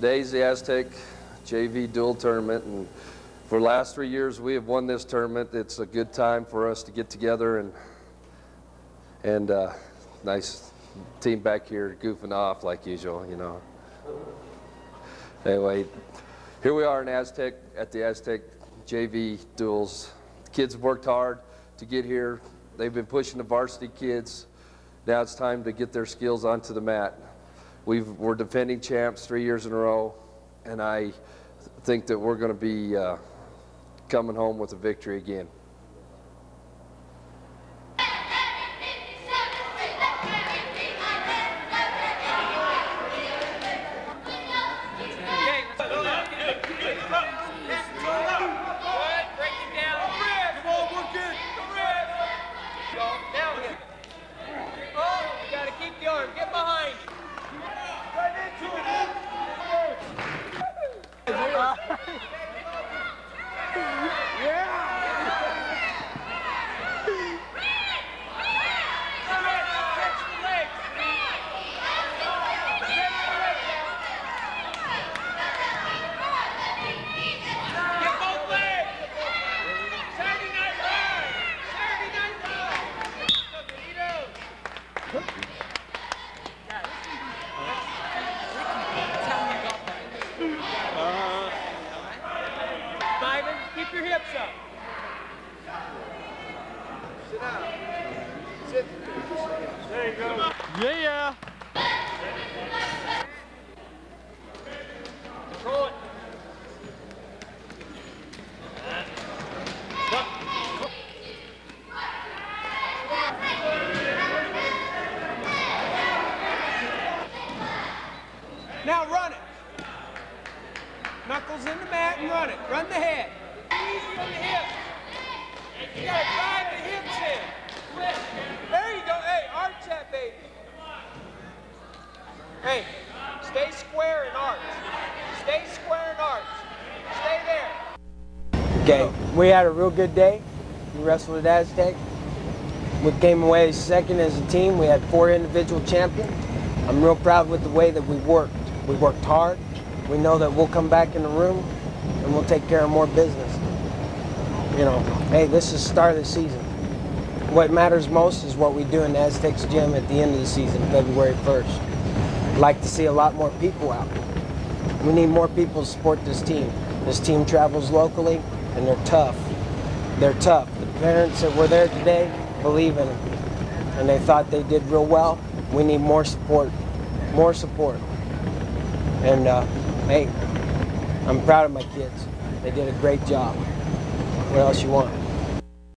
Today's the Aztec JV dual tournament, and for the last three years we have won this tournament. It's a good time for us to get together and and uh, nice team back here goofing off like usual, you know. Anyway, here we are in Aztec at the Aztec JV duals. The kids have worked hard to get here. They've been pushing the varsity kids. Now it's time to get their skills onto the mat. We've, we're defending champs three years in a row, and I think that we're going to be uh, coming home with a victory again. Hey, stay square in arch. Stay square in arch. Stay there. Okay, we had a real good day. We wrestled at Aztec. We came away second as a team. We had four individual champions. I'm real proud with the way that we worked. We worked hard. We know that we'll come back in the room and we'll take care of more business. You know, hey, this is the start of the season. What matters most is what we do in Aztecs gym at the end of the season, February 1st. Like to see a lot more people out. We need more people to support this team. This team travels locally and they're tough. They're tough. The parents that were there today believe in them and they thought they did real well. We need more support, more support. And uh, hey, I'm proud of my kids. They did a great job. What else you want?